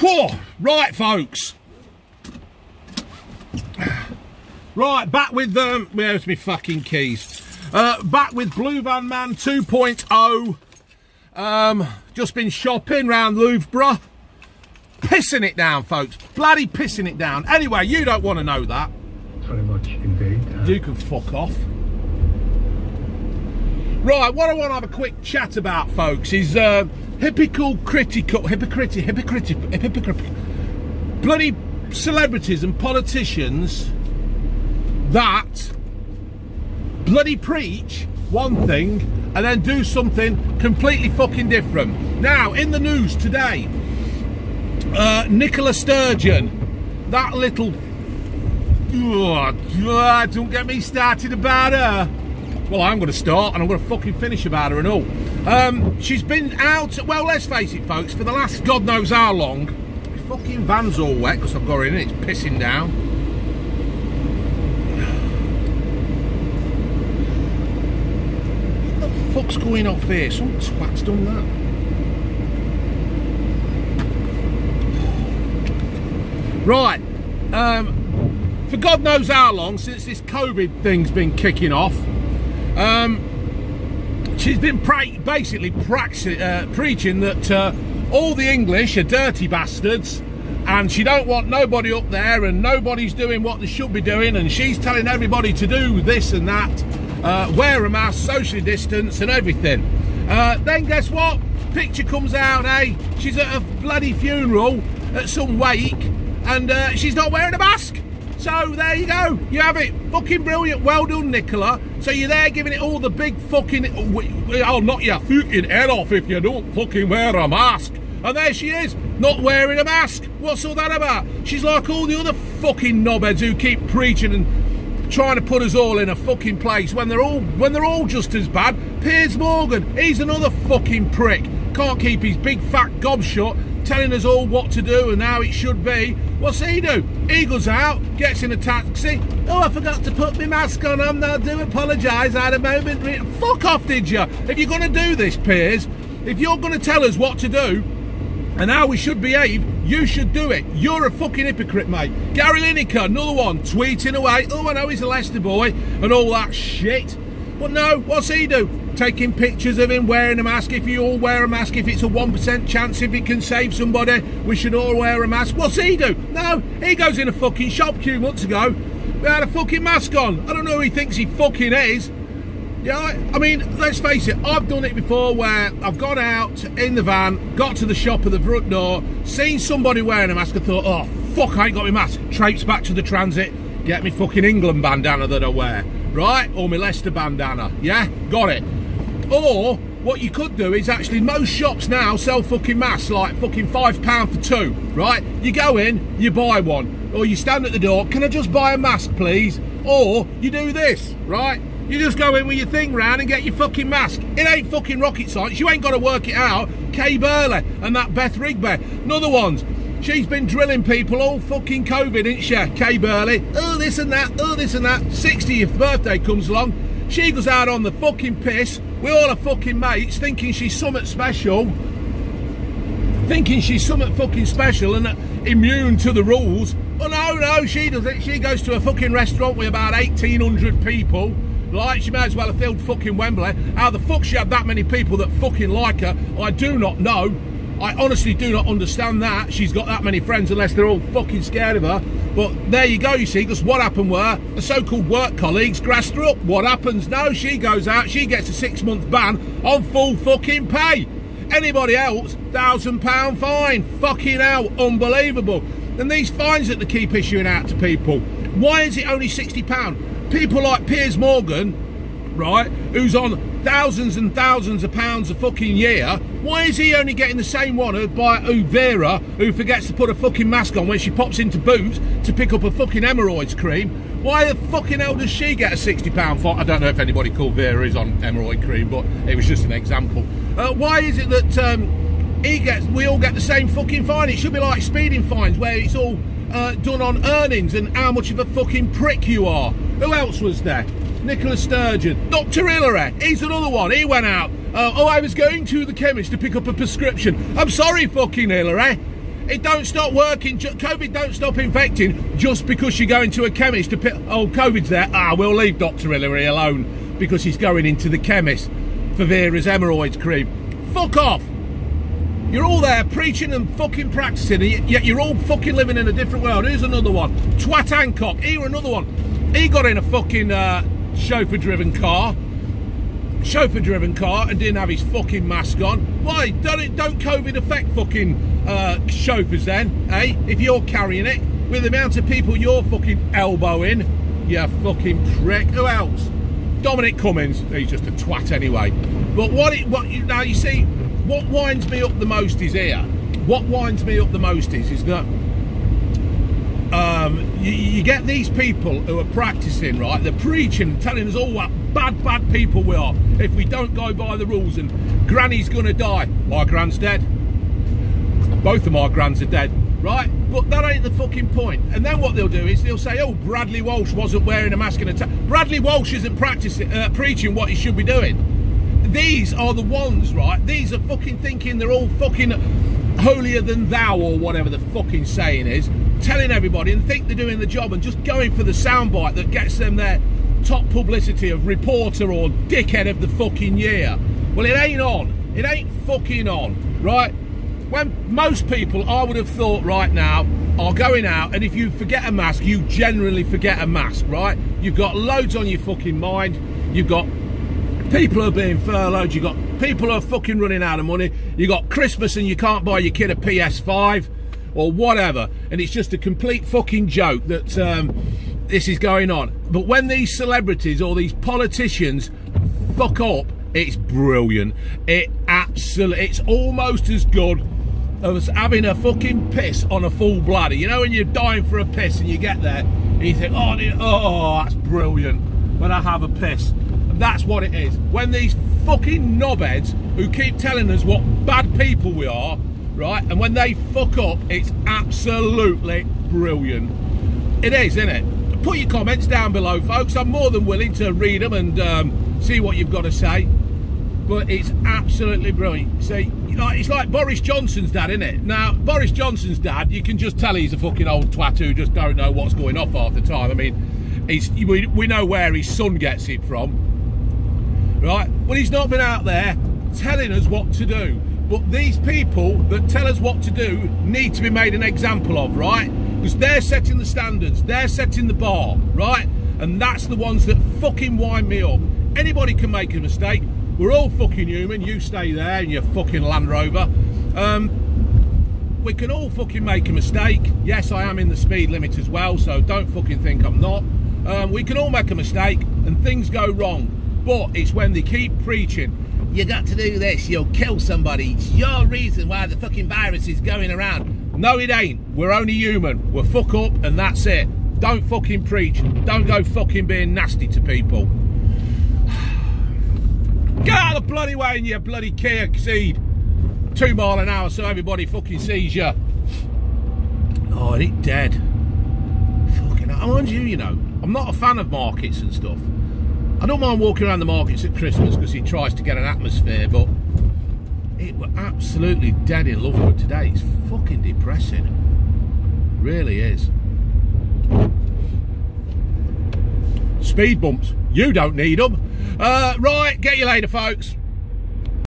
Whew. Right, folks. Right, back with um, where's my fucking keys? Uh, back with Blue Van Man 2.0. Um, just been shopping round Louvre. Pissing it down, folks. Bloody pissing it down. Anyway, you don't want to know that. Very much indeed. Uh, You can fuck off. Right, what I want to have a quick chat about, folks, is uh, hypocritical, critical, hypocritical, hypocritical, hypocritical, bloody celebrities and politicians that bloody preach one thing and then do something completely fucking different. Now, in the news today, uh, Nicola Sturgeon, that little Oh, God, don't get me started about her. Well, I'm going to start and I'm going to fucking finish about her and all. Um, she's been out, well, let's face it, folks, for the last God knows how long. My fucking van's all wet because I've got her in it, it's pissing down. What the fuck's going off here? Some twat's done that. Right. Um, for God knows how long since this COVID thing's been kicking off. Um, she's been basically uh, preaching that uh, all the English are dirty bastards and she don't want nobody up there and nobody's doing what they should be doing and she's telling everybody to do this and that, uh, wear a mask, socially distance and everything. Uh, then guess what? Picture comes out, hey, she's at a bloody funeral at some wake and uh, she's not wearing a mask. So there you go. You have it. Fucking brilliant. Well done, Nicola. So you're there giving it all the big fucking. Oh, I'll knock your fucking head off if you don't fucking wear a mask. And there she is, not wearing a mask. What's all that about? She's like all the other fucking knobheads who keep preaching and trying to put us all in a fucking place when they're all when they're all just as bad. Piers Morgan, he's another fucking prick. Can't keep his big fat gob shut telling us all what to do and how it should be. What's he do? Eagles out, gets in a taxi. Oh, I forgot to put my mask on. I'm not do apologise. I had a moment. Fuck off, did you? If you're going to do this, Piers, if you're going to tell us what to do and how we should behave, you should do it. You're a fucking hypocrite, mate. Gary Lineker, another one, tweeting away. Oh, I know he's a Leicester boy and all that shit. But no, what's he do? Taking pictures of him wearing a mask. If you all wear a mask, if it's a 1% chance, if it can save somebody, we should all wear a mask. What's he do? No, he goes in a fucking shop few months ago without a fucking mask on. I don't know who he thinks he fucking is. Yeah, I mean, let's face it, I've done it before where I've gone out in the van, got to the shop at the front door, seen somebody wearing a mask, I thought, oh, fuck, I ain't got my mask. Traipse back to the transit, get me fucking England bandana that I wear, right? Or my Leicester bandana, yeah? Got it. Or, what you could do is actually, most shops now sell fucking masks, like fucking £5 for two, right? You go in, you buy one, or you stand at the door, can I just buy a mask, please? Or, you do this, right? You just go in with your thing round and get your fucking mask. It ain't fucking rocket science. You ain't got to work it out. Kay Burley and that Beth Rigby. Another ones. She's been drilling people all fucking COVID, ain't she? Kay Burley. Oh, this and that. Oh, this and that. 60th birthday comes along. She goes out on the fucking piss with all her fucking mates thinking she's something special. Thinking she's something fucking special and uh, immune to the rules. Oh, no, no, she doesn't. She goes to a fucking restaurant with about 1,800 people. Like, she may as well have filled fucking Wembley. How the fuck she had that many people that fucking like her, I do not know. I honestly do not understand that. She's got that many friends unless they're all fucking scared of her. But there you go, you see, because what happened were the so-called work colleagues grassed her up. What happens now? She goes out, she gets a six-month ban on full fucking pay. Anybody else, thousand pound fine. Fucking hell, unbelievable. And these fines that they keep issuing out to people, why is it only sixty pound? People like Piers Morgan, right, who's on thousands and thousands of pounds a fucking year, why is he only getting the same one by Uvera, who forgets to put a fucking mask on when she pops into Boots to pick up a fucking hemorrhoids cream? Why the fucking hell does she get a £60 fine? I don't know if anybody called Vera is on hemorrhoid cream, but it was just an example. Uh, why is it that um, he gets, we all get the same fucking fine? It should be like speeding fines where it's all uh, done on earnings and how much of a fucking prick you are. Who else was there? Nicola Sturgeon. Dr. Hilary, he's another one. He went out. Uh, oh, I was going to the chemist to pick up a prescription. I'm sorry, fucking Hilary. It don't stop working. COVID don't stop infecting just because you go into a chemist to pick. Oh, COVID's there. Ah, we'll leave Doctor Hilary alone because he's going into the chemist for Vera's hemorrhoids cream. Fuck off. You're all there preaching and fucking practicing, yet you're all fucking living in a different world. Here's another one. Twat Hancock. Here another one. He got in a fucking uh, chauffeur-driven car chauffeur driven car and didn't have his fucking mask on. Why? Don't it don't COVID affect fucking uh, chauffeurs then, eh? If you're carrying it with the amount of people you're fucking elbowing, you fucking prick. Who else? Dominic Cummings. He's just a twat anyway. But what it what you now you see what winds me up the most is here. What winds me up the most is is that um, you, you, get these people who are practicing, right? They're preaching, telling us all what bad, bad people we are if we don't go by the rules and Granny's gonna die. My gran's dead. Both of my grands are dead, right? But that ain't the fucking point. And then what they'll do is they'll say, oh, Bradley Walsh wasn't wearing a mask in a time. Bradley Walsh isn't practicing, uh, preaching what he should be doing. These are the ones, right? These are fucking thinking they're all fucking holier than thou or whatever the fucking saying is telling everybody and think they're doing the job and just going for the soundbite that gets them their top publicity of reporter or dickhead of the fucking year. Well, it ain't on. It ain't fucking on, right? When most people, I would have thought right now, are going out, and if you forget a mask, you generally forget a mask, right? You've got loads on your fucking mind. You've got people are being furloughed. You've got people are fucking running out of money. You've got Christmas and you can't buy your kid a PS5 or whatever, and it's just a complete fucking joke that um, this is going on. But when these celebrities or these politicians fuck up, it's brilliant. It absolutely, it's almost as good as having a fucking piss on a full bladder. You know when you're dying for a piss and you get there and you think, oh, oh, that's brilliant. When I have a piss, and that's what it is. When these fucking knobheads who keep telling us what bad people we are right? And when they fuck up, it's absolutely brilliant. It is, isn't it? Put your comments down below, folks. I'm more than willing to read them and um, see what you've got to say. But it's absolutely brilliant. See, you know, it's like Boris Johnson's dad, isn't it? Now, Boris Johnson's dad, you can just tell he's a fucking old twat who just don't know what's going off half the time. I mean, he's, we, we know where his son gets it from, right? Well, he's not been out there telling us what to do. But these people that tell us what to do need to be made an example of, right? Because they're setting the standards, they're setting the bar, right? And that's the ones that fucking wind me up. Anybody can make a mistake. We're all fucking human. You stay there in your fucking Land Rover. Um, we can all fucking make a mistake. Yes, I am in the speed limit as well, so don't fucking think I'm not. Um, we can all make a mistake and things go wrong. But it's when they keep preaching you got to do this, you'll kill somebody. It's your reason why the fucking virus is going around. No, it ain't. We're only human. We're fuck up and that's it. Don't fucking preach. Don't go fucking being nasty to people. Get out of the bloody way in your bloody Kia Ceed. Two mile an hour so everybody fucking sees you. Oh, it dead. Fucking, I mind you, you know, I'm not a fan of markets and stuff. I don't mind walking around the markets at Christmas because he tries to get an atmosphere, but it were absolutely dead in love with today. It's fucking depressing. Really is. Speed bumps. You don't need them. Uh, right, get you later, folks.